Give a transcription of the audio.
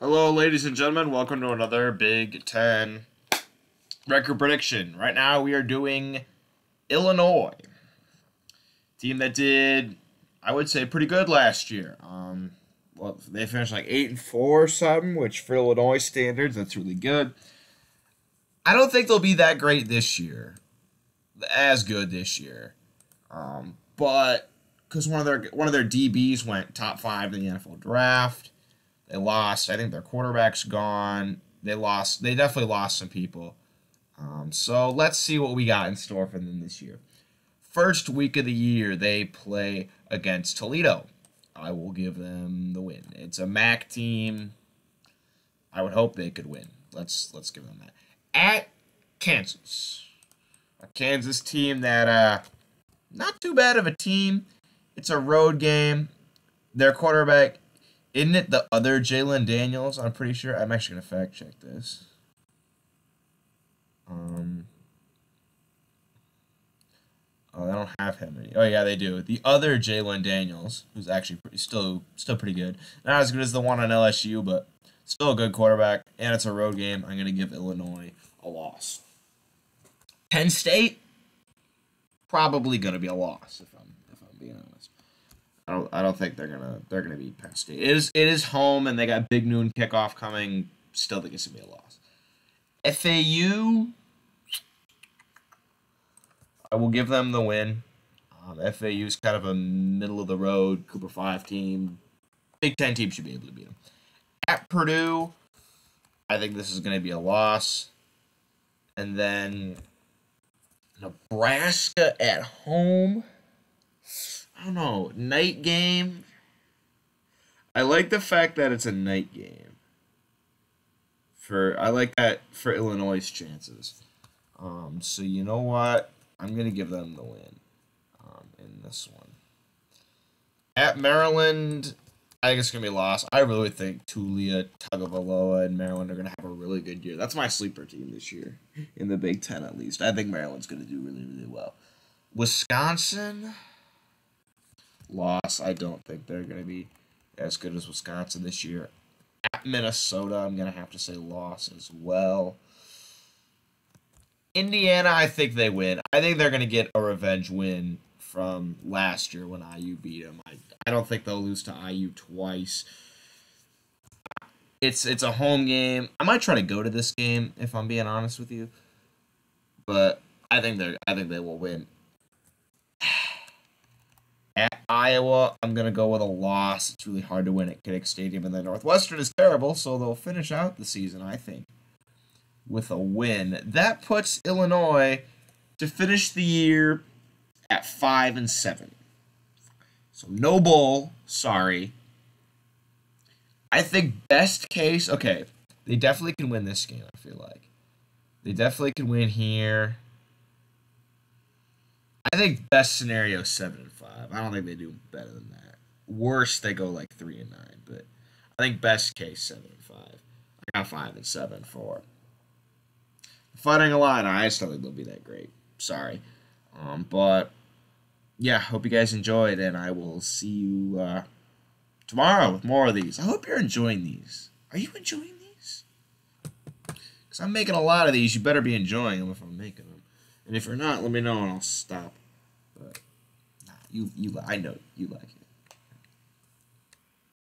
Hello, ladies and gentlemen. Welcome to another Big Ten record prediction. Right now, we are doing Illinois, team that did, I would say, pretty good last year. Um, well, they finished like eight and four or something, which for Illinois standards, that's really good. I don't think they'll be that great this year, as good this year, um, but because one of their one of their DBs went top five in the NFL draft they lost. I think their quarterback's gone. They lost. They definitely lost some people. Um, so let's see what we got in store for them this year. First week of the year, they play against Toledo. I will give them the win. It's a MAC team. I would hope they could win. Let's let's give them that. At Kansas, a Kansas team that uh, not too bad of a team. It's a road game. Their quarterback isn't it the other Jalon Daniels? I'm pretty sure. I'm actually gonna fact check this. Um. Oh, they don't have him. Oh yeah, they do. The other Jalon Daniels, who's actually pretty, still still pretty good. Not as good as the one on LSU, but still a good quarterback. And it's a road game. I'm gonna give Illinois a loss. Penn State, probably gonna be a loss if I'm if I'm being honest. I don't I don't think they're gonna they're gonna beat Penn State. It is it is home and they got big noon kickoff coming. Still think it's gonna be a loss. FAU I will give them the win. Um, FAU is kind of a middle of the road Group of Five team. Big Ten team should be able to beat them. At Purdue, I think this is going to be a loss. And then Nebraska at home. I don't know, night game. I like the fact that it's a night game. For I like that for Illinois' chances. Um, so you know what? I'm gonna give them the win um, in this one. At Maryland, I think it's gonna be lost. I really think Taulia, Tagovailoa, and Maryland are gonna have a really good year. That's my sleeper team this year in the Big Ten, at least. I think Maryland's gonna do really, really well. Wisconsin loss. I don't think they're going to be as good as Wisconsin this year. At Minnesota, I'm going to have to say loss as well. Indiana, I think they win. I think they're going to get a revenge win from last year when IU beat them. I, I don't think they'll lose to IU twice. It's it's a home game. I might try to go to this game if I'm being honest with you, but I think they I think they will win. At Iowa, I'm going to go with a loss. It's really hard to win at Kinnick Stadium, and then Northwestern is terrible, so they'll finish out the season, I think, with a win. That puts Illinois to finish the year at 5 and 7. So no bowl, sorry. I think best case, okay, they definitely can win this game, I feel like. They definitely can win here. I think best scenario seven and five. I don't think they do better than that. Worst they go like three and nine, but I think best case seven and five. I got five and seven for Fighting Illini. I just don't think they'll be that great. Sorry, um, but yeah, hope you guys enjoyed, and I will see you uh, tomorrow with more of these. I hope you're enjoying these. Are you enjoying these? Because I'm making a lot of these. You better be enjoying them if I'm making them. And if you're not, let me know and I'll stop. But nah, you you I know you like it.